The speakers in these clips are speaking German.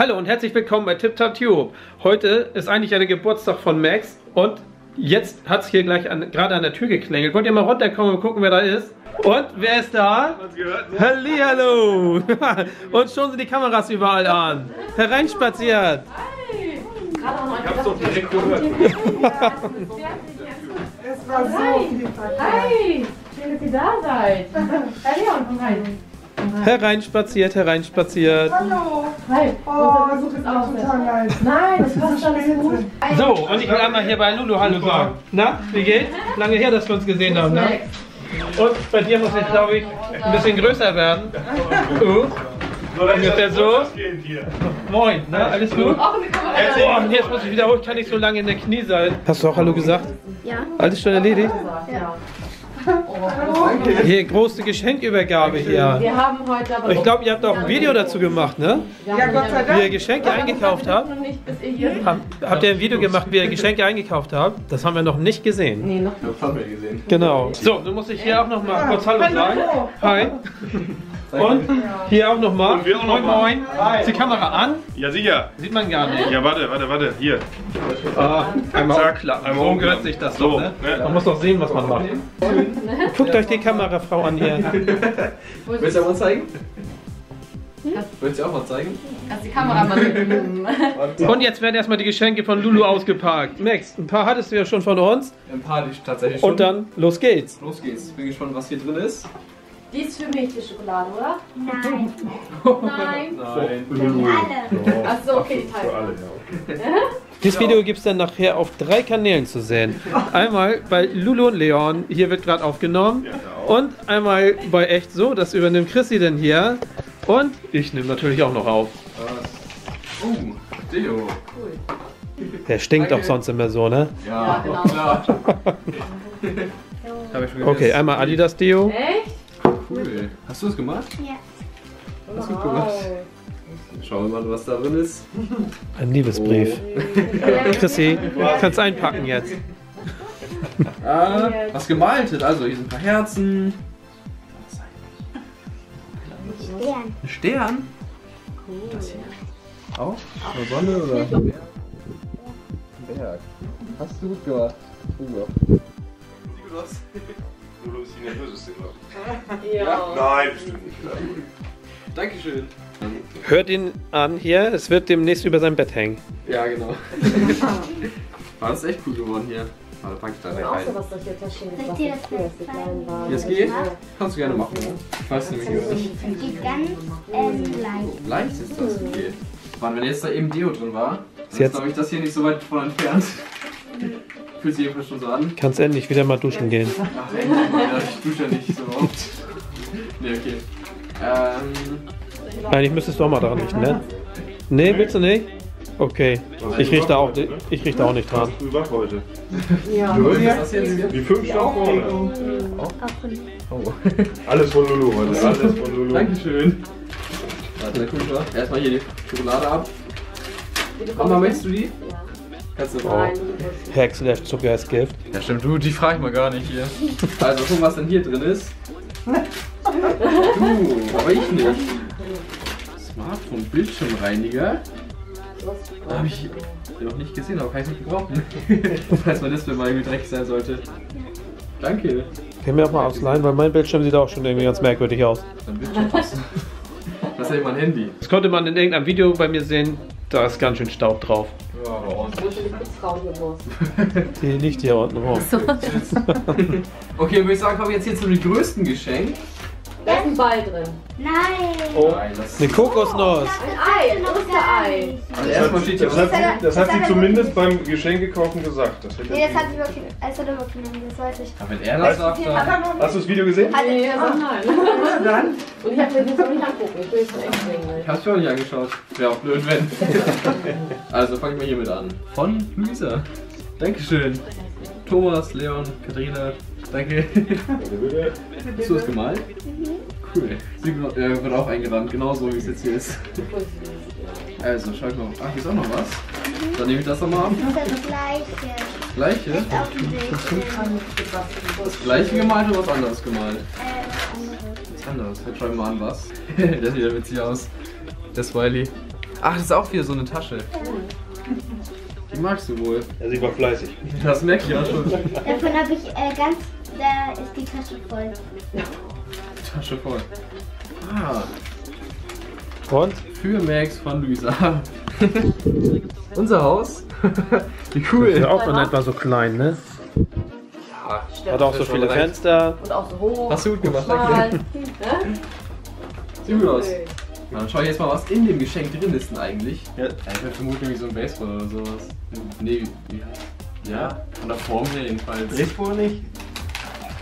Hallo und herzlich willkommen bei TipTap Tube. Heute ist eigentlich der Geburtstag von Max und jetzt hat es hier gleich an, gerade an der Tür geklingelt. Wollt ihr mal runterkommen und gucken, wer da ist? Und wer ist da? Hallihallo! und schon sind die Kameras überall an. Hereinspaziert. Ich hab's doch direkt gehört. Es war so viel Verkehr. Hi, schön, dass ihr da seid. Herr Leon, komm rein. Hereinspaziert, hereinspaziert. Hallo. Hi. Oh, tut ist auch total leid. Nein, das passt alles gut. So, und ich will einmal hier bei Lulu Hallo sagen. Na, wie geht's? Lange her, dass wir uns gesehen haben, ne? Und bei dir muss ich, glaube ich, ein bisschen größer werden. Uh, ungefähr so. Moin, ne? Alles gut? Oh, und jetzt muss ich wieder hoch, ich kann nicht so lange in der Knie sein. Hast du auch Hallo gesagt? Ja. Alles schon erledigt? Ja. Hier, große Geschenkübergabe hier. Wir haben heute aber. Ich glaube, ihr habt auch ein Video dazu gemacht, ne? Ja, Gott sei Wie ihr Dank. Geschenke eingekauft habt. nicht, habt ihr ein Video gemacht, wie ihr Geschenke eingekauft habt? Das haben wir noch nicht gesehen. Nee, noch Das haben wir gesehen. Genau. So, nun muss ich hier auch noch mal kurz Hallo sagen. Hallo. Hi. Und hier auch noch mal. Und wir auch noch Moin, moin. Ist die Kamera an? Ja, sicher. Sieht man gar nicht. Ja, warte, warte, warte. Hier. Ah, einmal Zack, umklappen. einmal So gehört sich das So, doch, ne? ne? Man muss doch sehen, was man macht. Guckt euch die Kamerafrau an hier. Willst du auch mal zeigen? Willst du auch mal zeigen? Kannst die Kamera mal. Und jetzt werden erstmal die Geschenke von Lulu ausgepackt. Max, ein paar hattest du ja schon von uns. Ein paar die tatsächlich schon. Und dann, los geht's. Los geht's. Bin gespannt, was hier drin ist. Die ist für mich, die Schokolade, oder? Nein. Nein. Nein. Alle. Achso, okay, die Teil. alle, ja. Dieses Video gibt es dann nachher auf drei Kanälen zu sehen. Einmal bei Lulu und Leon, hier wird gerade aufgenommen. Und einmal bei Echt so, das übernimmt Chrissy denn hier. Und ich nehme natürlich auch noch auf. Uh, Deo. Der stinkt auch sonst immer so, ne? Ja, Ja, genau. klar. Okay, einmal Adidas Deo. Echt? Cool. Hast du das gemacht? Ja. Hast du gemacht? Schauen wir mal, was da drin ist. Ein Liebesbrief. Chrissy, kannst einpacken jetzt. Ah, was gemaltet. Also, hier sind ein paar Herzen. Stern. Ein Stern. Das hier. Auch? Eine Sonne oder? Ein Berg. Hast du gut gemacht. Sieht gut aus. Lulu ist die nervöseste, glaube ich. Ja. Nein, bestimmt nicht. Dankeschön. Hört ihn an hier, es wird demnächst über sein Bett hängen. Ja, genau. War das echt cool geworden hier. Warte, pack ich da rein. so was ich ich das als die zeigen? klein waren. Jetzt geht? Kannst du gerne machen. ne? Ich weiß nämlich nicht. Die ganz ähm, leicht. Leicht ist das, okay. Mann, wenn jetzt da eben Deo drin war, dann Ist ist jetzt- glaube ich das hier nicht so weit von entfernt. Fühlt sich jedenfalls schon so an. Kannst endlich wieder mal duschen gehen. Ach, ey, Mann, ich dusche ja nicht so oft. Nee, okay. Ähm, Eigentlich müsstest du auch mal daran riechen, ne? Nee, willst du nicht? Okay. Ich riech da auch, ich riech da auch nicht dran. Früh wach heute. Ja. Die fünf von Oh. Alles von Lulu heute. Alles von Lulu. Dankeschön. Warte, guck mal. Erstmal hier die Schokolade ab. Mama, möchtest du die? Kannst du Nein, Hex slash Zucker ist Gift. Ja stimmt, du, die frage ich mal gar nicht hier. Also guck, was denn hier drin ist. Du, aber ich nicht. Smartphone Bildschirmreiniger. Habe ich noch nicht gesehen, aber kann ich nicht gebrauchen. Falls mein Display mal irgendwie dreckig sein sollte. Danke. Kann mir auch mal ausleihen, weil mein Bildschirm sieht auch schon irgendwie ganz merkwürdig aus. Dann wird schon passen. Das ist ja mein Handy. Das konnte man in irgendeinem Video bei mir sehen, da ist ganz schön Staub drauf. Ja, aber ordentlich. Die liegt hier unten rum. Okay, würde ich sagen, kommen wir jetzt hier zu dem größten Geschenk. Da ist ein Ball drin. Nein. Oh, eine Kokosnuss. Ein Ei, wo ist der Ei? Also erstmal steht hier Das hat, sie, das hat sie zumindest beim Geschenkekaufen gesagt. Das Nee, das sie- hat sie wirklich, das hat er wirklich noch nicht, das weiß ich. Aber wenn er das sagt, dann... Hast du das Video gesehen? Nee, also nein. Dann Und ich hab mir das noch nicht angucken. Ich will es echt. Ich hab's mir auch nicht angeschaut. Wäre auch blöd, wenn. also fangen wir hiermit an. Von Luisa. Dankeschön. Thomas, Leon, Katharina. Danke. Hast du das gemalt? Cool. Sie wird äh, auch eingerahmt, genauso wie es jetzt hier ist. Also, schau ich mal. Ach, hier ist auch noch was. Dann nehme ich das nochmal ab. Das ist das gleiche. Das gleiche. Das gleiche gemalt oder was anderes gemalt? Äh. Was anderes. Jetzt schauen wir mal an, was. Der sieht ja witzig aus. Der Smiley. Ach, das ist auch wieder so eine Tasche. Die magst du wohl. Ja, sie war fleißig. Das merke ich auch schon. Davon habe ich äh, ganz, da ist die Tasche voll. Tasche voll. Ah, Und? für Max von Luisa. Unser Haus. Wie Ist cool. ja auch in etwa so klein, ne? Hat auch so viele Fenster. Und auch so hoch. Hast du gut gemacht, danke. Sieht gut aus. Dann schau ich jetzt mal, was in dem Geschenk drin ist denn eigentlich. Ja. Ich würde vermuten, irgendwie so ein Baseball oder sowas. Nee, wie- ja, von der Form her jedenfalls. Baseball nicht?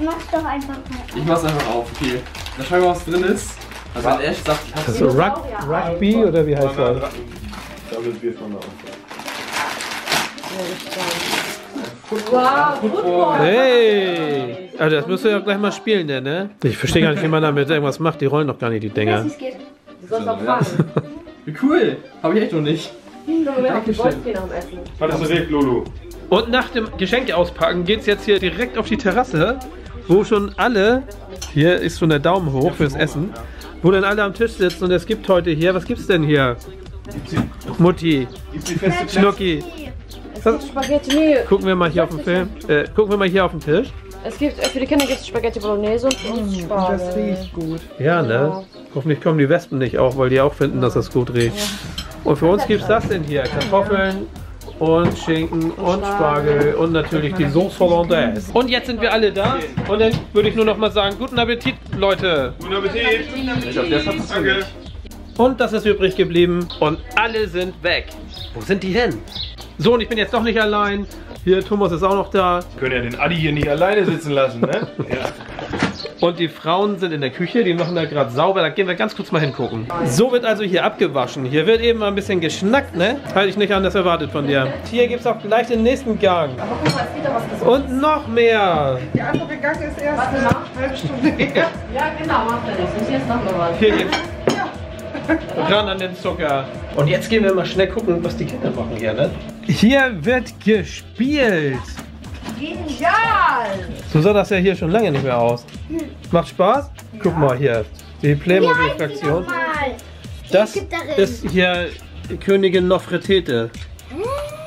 Mach's doch einfach mal. Ich mach's einfach auf, okay. Dann schauen wir mal, was drin ist. Also wenn Ash sagt, ich Das hab's ist so Rug Rugby oder wie heißt das? Damit wir von der Wow, Football. Hey! Also das müsst ihr ja gleich mal spielen, denn, ne? Ich verstehe gar nicht, wie man damit irgendwas macht. Die rollen doch gar nicht, die Dinger. Du sollst auch fangen. Wie cool! Hab ich echt noch nicht. Dem Essen. Hattest du recht, Lulu? Und nach dem Geschenke auspacken geht's jetzt hier direkt auf die Terrasse, wo schon alle, hier ist schon der Daumen hoch fürs Essen, wo dann alle am Tisch sitzen und es gibt heute hier, was gibt's denn hier? Mutti, Schnucki, Es gibt Spaghetti, nee. gucken wir mal hier auf den Film, äh, gucken wir mal hier auf den Tisch. Es gibt, äh, für die Kinder gibt es Spaghetti Bolognese und für uns Spargel. gut. Ja, ne? Hoffentlich kommen die Wespen nicht auch, weil die auch finden, dass das gut riecht. Und für uns gibt's das denn hier, Kartoffeln und Schinken und Spargel und natürlich die Sauce Hollandaise. Und jetzt sind wir alle da und dann würde ich nur noch mal sagen, guten Appetit, Leute. Guten Appetit! Ich glaube, der hat's Danke! Und das ist übrig geblieben und alle sind weg. Wo sind die hin? So, und ich bin jetzt doch nicht allein. Hier, Thomas ist auch noch da. Wir können ja den Adi hier nicht alleine sitzen lassen, ne? Ja. Und die Frauen sind in der Küche, die machen da gerade sauber. Da gehen wir ganz kurz mal hingucken. So wird also hier abgewaschen. Hier wird eben mal ein bisschen geschnackt, ne? Halte ich nicht anders erwartet von dir. Hier gibt es auch gleich den nächsten Gang. Aber guck mal, es geht doch was Gesundes. Und noch mehr. Der andere Gang ist erst Warte eine halbe Stunde her. Ja, genau, macht er nichts. Und hier ist noch mal was. Hier geht's. Ran an den Zucker. Und jetzt gehen wir mal schnell gucken, was die Kinder machen hier, ne? Hier wird gespielt. Genial! So sah das ja hier schon lange nicht mehr aus. Macht Spaß? Guck mal hier. Die Playmobil-Fraktion. Das gibt darin? ist hier Königin Nofretete.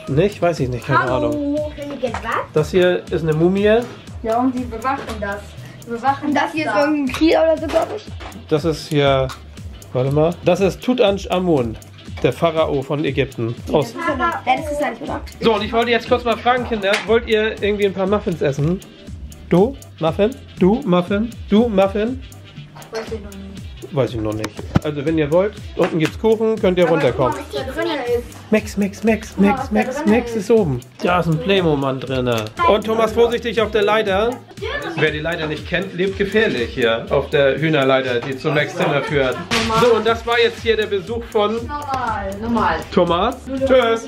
Nicht? Weiß ich nicht, keine Ahnung. Königin was? Das hier ist eine Mumie. Ja, und die bewachen das. Die bewachen das hier ist irgendein Krieg oder so, glaube ich. Das ist hier. Warte mal. Das ist Tutanchamun, der Pharao von Ägypten. Aus. Ja, das ist oder? So, und ich wollte jetzt kurz mal fragen, Kinder, wollt ihr irgendwie ein paar Muffins essen? Du? Muffin? Du? Muffin? Du? Muffin? Weiß ich noch nicht. Weiß ich noch nicht. Also, wenn ihr wollt, unten gibt's Kuchen, könnt ihr runterkommen. Was hier drin ist. Max, Max, Max, Max, Max, Max ist oben. Da ist ein Playmo-Mann drin. Und Thomas, vorsichtig auf der Leiter. Wer die Leiter nicht kennt, lebt gefährlich hier auf der Hühnerleiter, die zum Max Zimmer führt. So, und das war jetzt hier der Besuch von Normal. Normal. Thomas. Tschüss.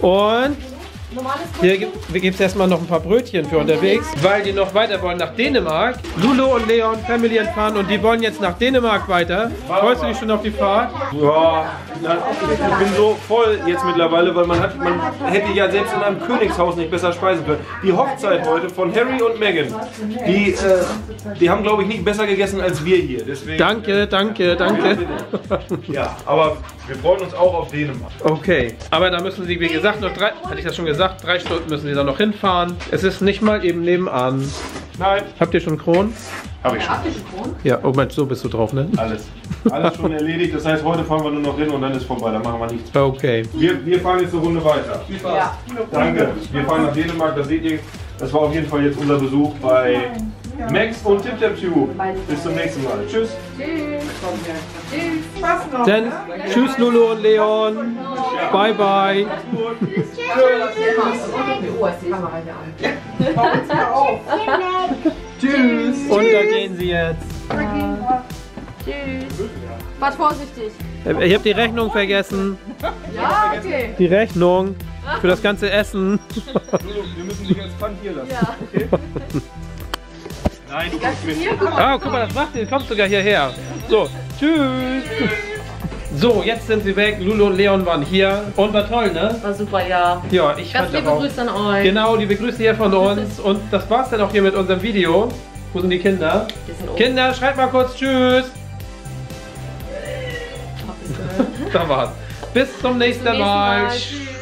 Und Normales hier gibt es erstmal noch ein paar Brötchen für unterwegs, weil die noch weiter wollen nach Dänemark. Lulu und Leon, Family fahren und die wollen jetzt nach Dänemark weiter. Freust du dich schon auf die Fahrt? Ja, ich bin so voll jetzt mittlerweile, weil man hat, man hätte ja selbst in einem Königshaus nicht besser speisen können. Die Hochzeit heute von Harry und Meghan, die, äh, die haben glaube ich nicht besser gegessen als wir hier. Deswegen, Danke, danke, danke. Ja, aber wir freuen uns auch auf Dänemark. Okay, aber da müssen Sie, wie gesagt, noch drei, hatte ich das schon gesagt, drei Stunden müssen Sie da noch hinfahren. Es ist nicht mal eben nebenan. Nein, Habt ihr schon Kronen? habe ich schon. Ja, oh Mensch, so bist du drauf, ne? Alles. Alles schon erledigt. Das heißt, heute fahren wir nur noch hin und dann ist vorbei. Dann machen wir nichts. Okay. Wir, wir fahren jetzt eine Runde weiter. Ja. Danke. Wir fahren nach Dänemark. Das seht ihr. Das war auf jeden Fall jetzt unser Besuch bei Max und TipTapTube. Bis zum nächsten Mal. Tschüss. Spaß noch. Dann tschüss Lulu und Leon. Bye bye. Oh, ist die Kamera hier an. Tschüss. Und da gehen sie jetzt. Tschüss. Wart vorsichtig. Ich habe die Rechnung vergessen. Ja, okay. Die Rechnung für das ganze Essen. Wir müssen dich als Pfand hier lassen. Ja. Okay? Nein, du kommst mit. Ah, guck mal, das macht ihr. Kommt sogar hierher. So, tschüss. So, jetzt sind sie weg. Lulu und Leon waren hier. Und war toll, ne? War super, ja. Ja, ich Ganz fand liebe auch. Grüße an euch. Genau, liebe Grüße hier von uns. Und das war's dann auch hier mit unserem Video. Wo sind die Kinder? Wir sind oben. Kinder, schreibt mal kurz Tschüss. Da war's. Bis zum nächsten, nächsten Mal. Mal. Tschüss.